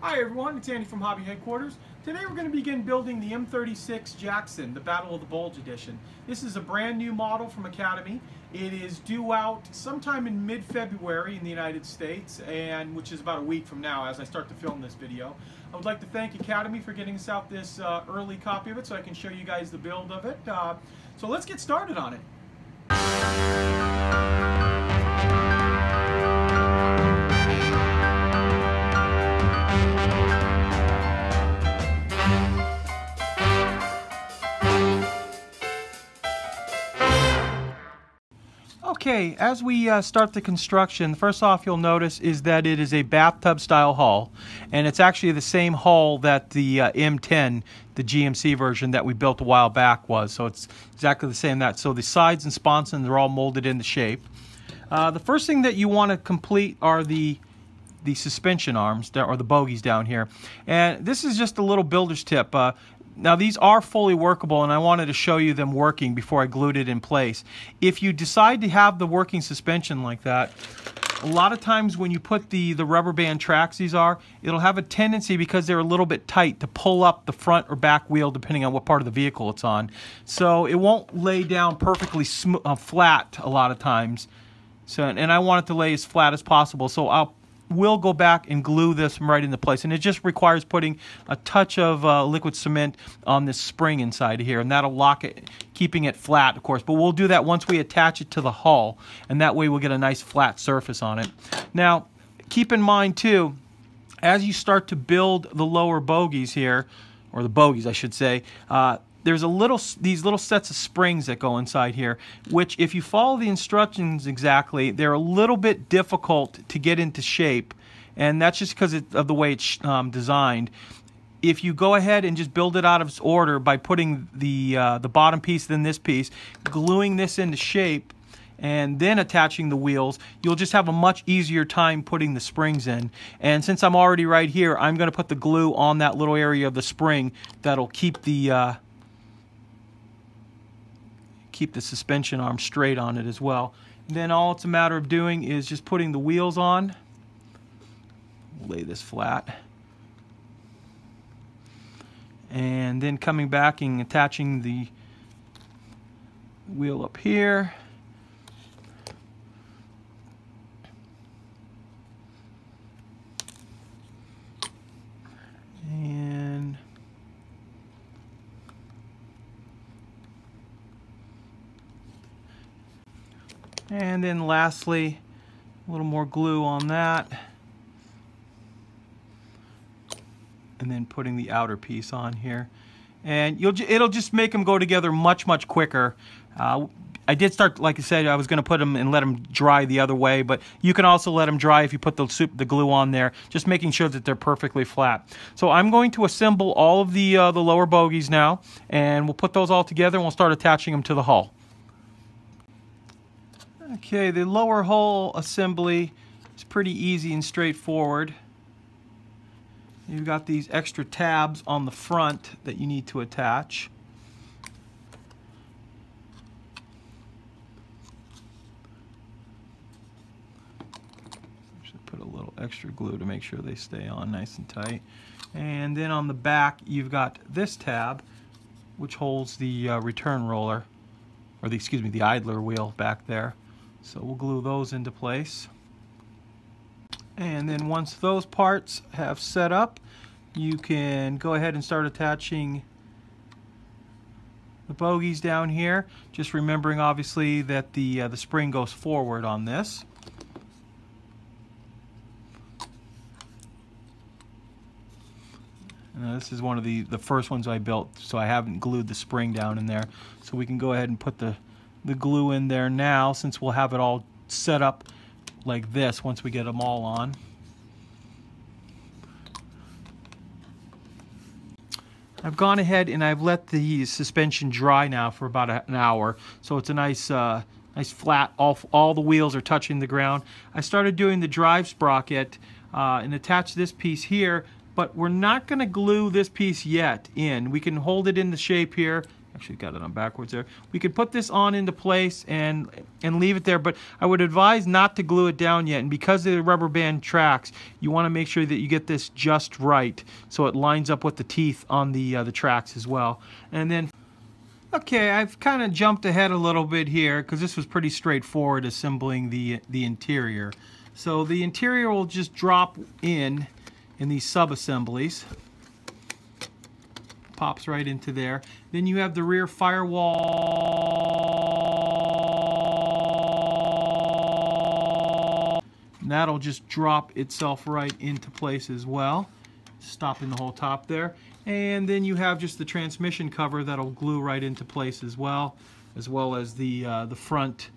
Hi everyone, it's Andy from Hobby Headquarters. Today we're going to begin building the M36 Jackson, the Battle of the Bulge edition. This is a brand new model from Academy. It is due out sometime in mid-February in the United States, and which is about a week from now as I start to film this video. I would like to thank Academy for getting us out this uh, early copy of it so I can show you guys the build of it. Uh, so let's get started on it. Okay, as we uh, start the construction, first off you'll notice is that it is a bathtub style hull and it's actually the same hull that the uh, M10, the GMC version that we built a while back was. So it's exactly the same that. So the sides and sponsons are all molded into shape. Uh, the first thing that you want to complete are the the suspension arms or the bogies down here. And this is just a little builder's tip. Uh, now these are fully workable and I wanted to show you them working before I glued it in place. If you decide to have the working suspension like that, a lot of times when you put the, the rubber band tracks these are, it'll have a tendency because they're a little bit tight to pull up the front or back wheel depending on what part of the vehicle it's on. So it won't lay down perfectly uh, flat a lot of times. So, and I want it to lay as flat as possible. So I'll will go back and glue this right into place. And it just requires putting a touch of uh, liquid cement on this spring inside here, and that'll lock it, keeping it flat, of course. But we'll do that once we attach it to the hull, and that way we'll get a nice flat surface on it. Now, keep in mind, too, as you start to build the lower bogies here, or the bogies, I should say, uh, there's a little these little sets of springs that go inside here which if you follow the instructions exactly they're a little bit difficult to get into shape and that's just because of the way it's um, designed if you go ahead and just build it out of order by putting the uh, the bottom piece then this piece gluing this into shape and then attaching the wheels, you'll just have a much easier time putting the springs in. And since I'm already right here, I'm going to put the glue on that little area of the spring that'll keep the uh, keep the suspension arm straight on it as well. And then all it's a matter of doing is just putting the wheels on. Lay this flat. And then coming back and attaching the wheel up here. And then lastly, a little more glue on that. And then putting the outer piece on here. And you'll it'll just make them go together much, much quicker. Uh, I did start, like I said, I was going to put them and let them dry the other way, but you can also let them dry if you put the, soup, the glue on there, just making sure that they're perfectly flat. So I'm going to assemble all of the, uh, the lower bogies now, and we'll put those all together and we'll start attaching them to the hull. Okay, the lower hull assembly is pretty easy and straightforward. You've got these extra tabs on the front that you need to attach. Should put a little extra glue to make sure they stay on nice and tight. And then on the back, you've got this tab, which holds the uh, return roller, or the excuse me, the idler wheel back there. So we'll glue those into place. And then once those parts have set up, you can go ahead and start attaching the bogies down here. Just remembering obviously that the, uh, the spring goes forward on this. Now this is one of the, the first ones I built, so I haven't glued the spring down in there. So we can go ahead and put the the glue in there now since we'll have it all set up like this once we get them all on. I've gone ahead and I've let the suspension dry now for about an hour so it's a nice uh, nice flat all, all the wheels are touching the ground. I started doing the drive sprocket uh, and attach this piece here but we're not going to glue this piece yet in. We can hold it in the shape here actually got it on backwards there. We could put this on into place and and leave it there, but I would advise not to glue it down yet. And because of the rubber band tracks, you want to make sure that you get this just right so it lines up with the teeth on the uh, the tracks as well. And then Okay, I've kind of jumped ahead a little bit here because this was pretty straightforward assembling the the interior. So the interior will just drop in in these sub-assemblies pops right into there. Then you have the rear firewall. That'll just drop itself right into place as well, stopping the whole top there. And then you have just the transmission cover that'll glue right into place as well, as well as the, uh, the front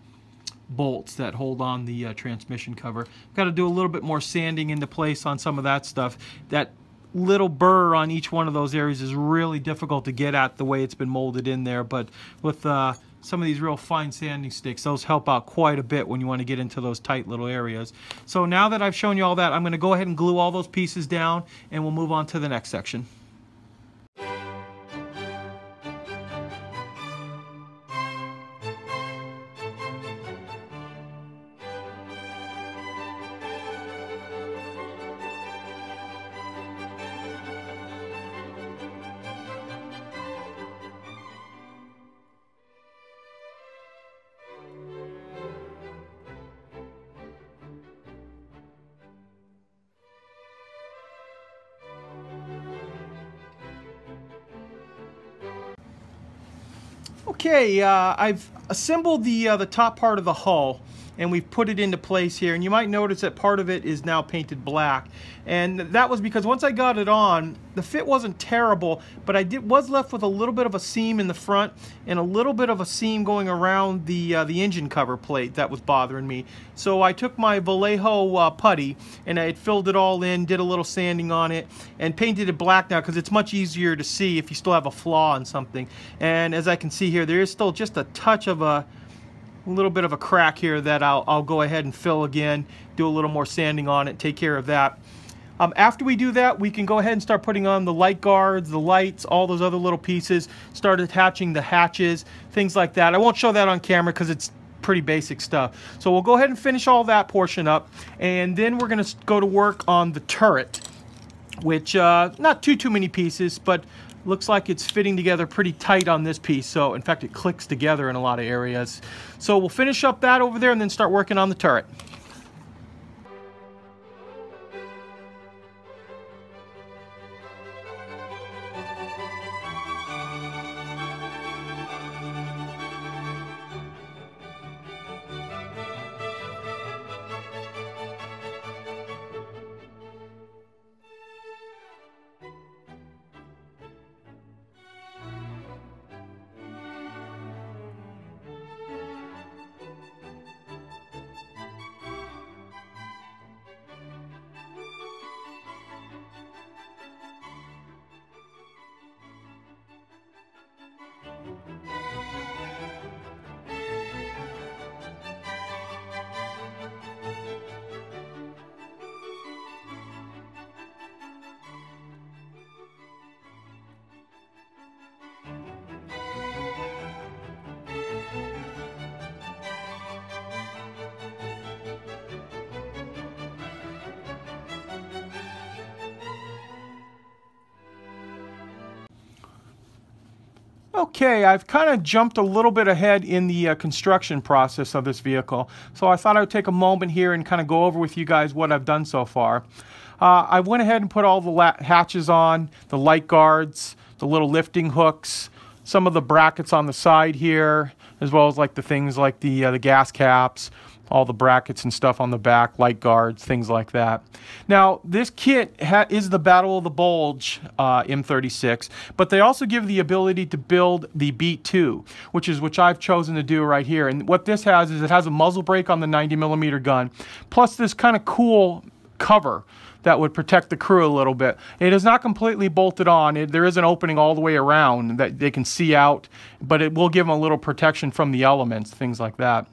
bolts that hold on the uh, transmission cover. Got to do a little bit more sanding into place on some of that stuff. That little burr on each one of those areas is really difficult to get at the way it's been molded in there. But with uh, some of these real fine sanding sticks, those help out quite a bit when you want to get into those tight little areas. So now that I've shown you all that, I'm going to go ahead and glue all those pieces down and we'll move on to the next section. Okay, uh, I've assembled the, uh, the top part of the hull and we've put it into place here. And you might notice that part of it is now painted black. And that was because once I got it on, the fit wasn't terrible, but I did, was left with a little bit of a seam in the front and a little bit of a seam going around the, uh, the engine cover plate that was bothering me. So I took my Vallejo uh, putty and I had filled it all in, did a little sanding on it, and painted it black now because it's much easier to see if you still have a flaw in something. And as I can see here, there is still just a touch of a a little bit of a crack here that I'll, I'll go ahead and fill again, do a little more sanding on it, take care of that. Um, after we do that, we can go ahead and start putting on the light guards, the lights, all those other little pieces, start attaching the hatches, things like that. I won't show that on camera because it's pretty basic stuff. So we'll go ahead and finish all that portion up, and then we're going to go to work on the turret, which, uh, not too, too many pieces, but looks like it's fitting together pretty tight on this piece. So in fact, it clicks together in a lot of areas. So we'll finish up that over there and then start working on the turret. Bye. Okay, I've kind of jumped a little bit ahead in the uh, construction process of this vehicle. So I thought I would take a moment here and kind of go over with you guys what I've done so far. Uh, I went ahead and put all the hatches on, the light guards, the little lifting hooks, some of the brackets on the side here, as well as like the things like the, uh, the gas caps, all the brackets and stuff on the back, light guards, things like that. Now, this kit is the Battle of the Bulge uh, M36, but they also give the ability to build the B2, which is which I've chosen to do right here. And what this has is it has a muzzle brake on the 90 millimeter gun, plus this kind of cool cover that would protect the crew a little bit. It is not completely bolted on. It, there is an opening all the way around that they can see out, but it will give them a little protection from the elements, things like that.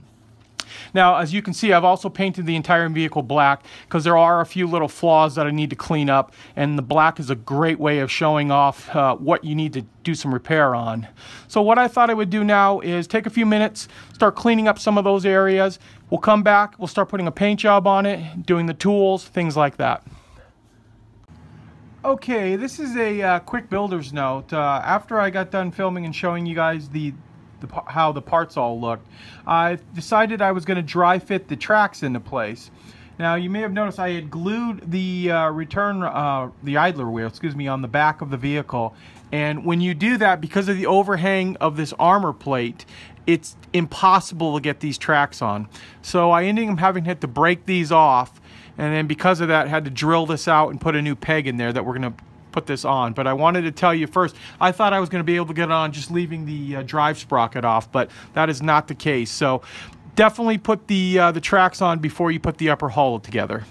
Now, as you can see, I've also painted the entire vehicle black because there are a few little flaws that I need to clean up, and the black is a great way of showing off uh, what you need to do some repair on. So what I thought I would do now is take a few minutes, start cleaning up some of those areas. We'll come back, we'll start putting a paint job on it, doing the tools, things like that. Okay, this is a uh, quick builder's note. Uh, after I got done filming and showing you guys the the, how the parts all looked. I decided I was going to dry fit the tracks into place. Now you may have noticed I had glued the uh, return, uh, the idler wheel, excuse me, on the back of the vehicle. And when you do that, because of the overhang of this armor plate, it's impossible to get these tracks on. So I ended up having to break these off. And then because of that, had to drill this out and put a new peg in there that we're going to put this on. But I wanted to tell you first, I thought I was going to be able to get it on just leaving the uh, drive sprocket off, but that is not the case. So definitely put the, uh, the tracks on before you put the upper hull together.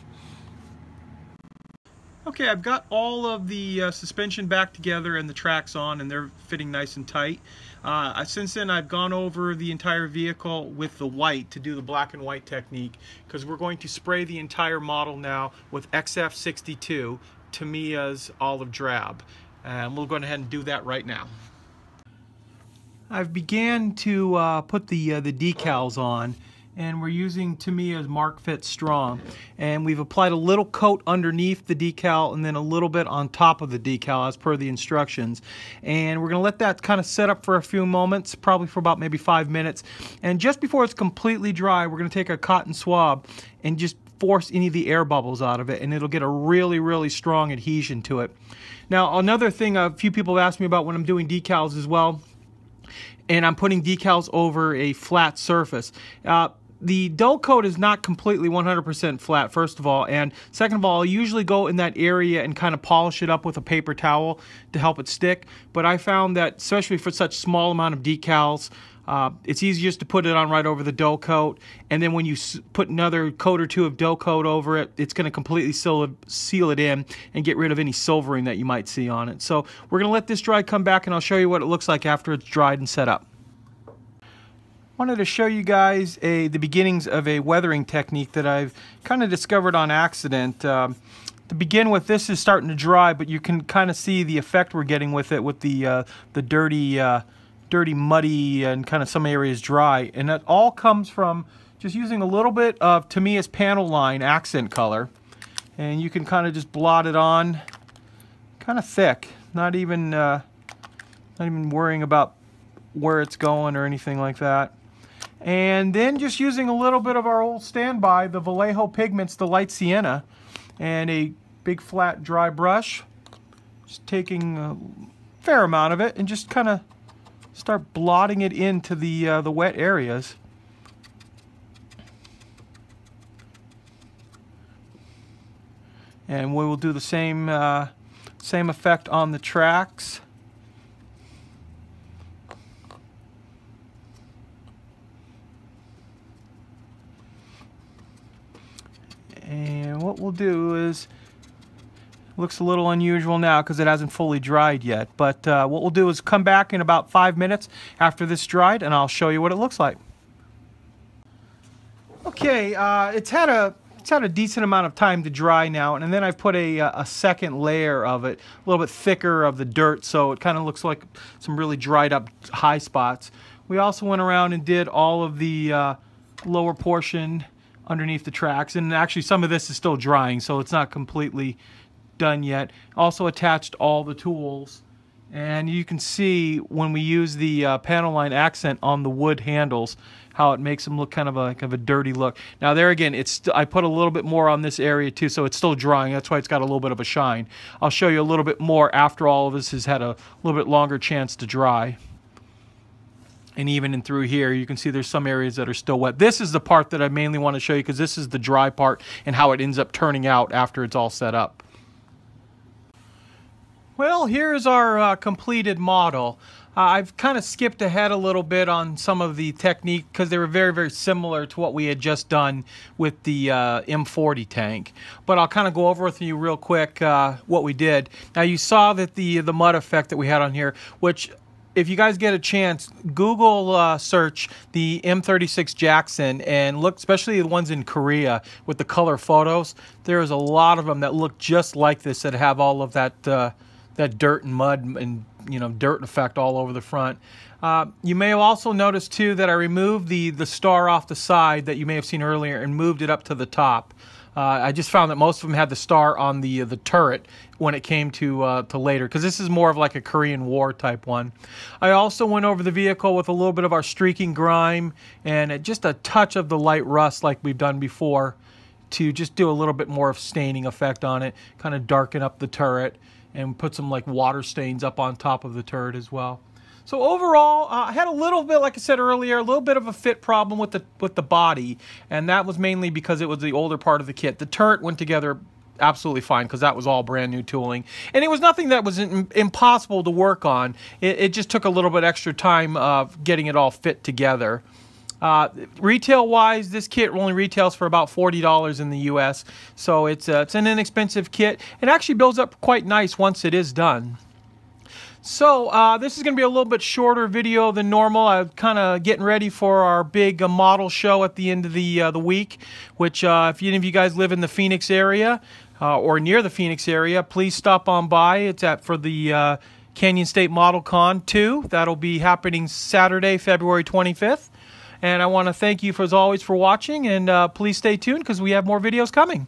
Okay, I've got all of the uh, suspension back together and the tracks on and they're fitting nice and tight. Uh, since then I've gone over the entire vehicle with the white to do the black and white technique because we're going to spray the entire model now with XF62 Tamiya's olive drab. And we'll go ahead and do that right now. I've began to uh, put the, uh, the decals on and we're using Tamiya's Mark Fit Strong. And we've applied a little coat underneath the decal and then a little bit on top of the decal as per the instructions. And we're gonna let that kind of set up for a few moments, probably for about maybe five minutes. And just before it's completely dry, we're gonna take a cotton swab and just force any of the air bubbles out of it and it'll get a really, really strong adhesion to it. Now, another thing a few people have asked me about when I'm doing decals as well, and I'm putting decals over a flat surface. Uh, the dull coat is not completely 100% flat, first of all, and second of all, I usually go in that area and kind of polish it up with a paper towel to help it stick, but I found that especially for such small amount of decals, uh, it's easiest to put it on right over the dull coat, and then when you put another coat or two of dull coat over it, it's going to completely seal it, seal it in and get rid of any silvering that you might see on it. So we're going to let this dry, come back, and I'll show you what it looks like after it's dried and set up. Wanted to show you guys a the beginnings of a weathering technique that I've kind of discovered on accident. Um, to begin with, this is starting to dry, but you can kind of see the effect we're getting with it with the uh, the dirty uh, dirty, muddy, and kind of some areas dry. And that all comes from just using a little bit of Tamiya's panel line accent color. And you can kind of just blot it on kind of thick. Not even, uh, not even worrying about where it's going or anything like that. And then just using a little bit of our old standby, the Vallejo Pigments, the light sienna, and a big flat dry brush. Just taking a fair amount of it and just kind of start blotting it into the, uh, the wet areas. And we will do the same, uh, same effect on the tracks. And what we'll do is Looks a little unusual now because it hasn't fully dried yet. But uh, what we'll do is come back in about five minutes after this dried and I'll show you what it looks like. Okay, uh, it's had a it's had a decent amount of time to dry now, and then I've put a, a second layer of it, a little bit thicker of the dirt, so it kind of looks like some really dried up high spots. We also went around and did all of the uh, lower portion underneath the tracks, and actually some of this is still drying, so it's not completely done yet. Also attached all the tools. And you can see when we use the uh, panel line accent on the wood handles, how it makes them look kind of a, kind of a dirty look. Now there again, it's I put a little bit more on this area too, so it's still drying. That's why it's got a little bit of a shine. I'll show you a little bit more after all of this has had a little bit longer chance to dry. And even in through here, you can see there's some areas that are still wet. This is the part that I mainly want to show you because this is the dry part and how it ends up turning out after it's all set up. Well, here's our uh, completed model. Uh, I've kind of skipped ahead a little bit on some of the technique because they were very, very similar to what we had just done with the uh, M40 tank. But I'll kind of go over with you real quick uh, what we did. Now you saw that the the mud effect that we had on here, which if you guys get a chance, Google uh, search the M36 Jackson and look, especially the ones in Korea with the color photos. There's a lot of them that look just like this that have all of that uh, that dirt and mud and you know dirt effect all over the front. Uh, you may have also noticed too that I removed the the star off the side that you may have seen earlier and moved it up to the top. Uh, I just found that most of them had the star on the uh, the turret when it came to uh, to later because this is more of like a Korean War type one. I also went over the vehicle with a little bit of our streaking grime and just a touch of the light rust like we've done before to just do a little bit more of staining effect on it, kind of darken up the turret and put some like water stains up on top of the turret as well. So overall, uh, I had a little bit, like I said earlier, a little bit of a fit problem with the with the body, and that was mainly because it was the older part of the kit. The turret went together absolutely fine because that was all brand new tooling and it was nothing that was impossible to work on. It, it, just took a little bit extra time of getting it all fit together. Uh, retail wise this kit only retails for about $40 in the US so it's, uh, it's an inexpensive kit. It actually builds up quite nice once it is done so uh, this is going to be a little bit shorter video than normal. I'm kind of getting ready for our big uh, model show at the end of the uh, the week. Which, uh, if any of you guys live in the Phoenix area uh, or near the Phoenix area, please stop on by. It's at for the uh, Canyon State Model Con 2. That'll be happening Saturday, February 25th. And I want to thank you, for, as always, for watching. And please stay tuned because we have more videos coming.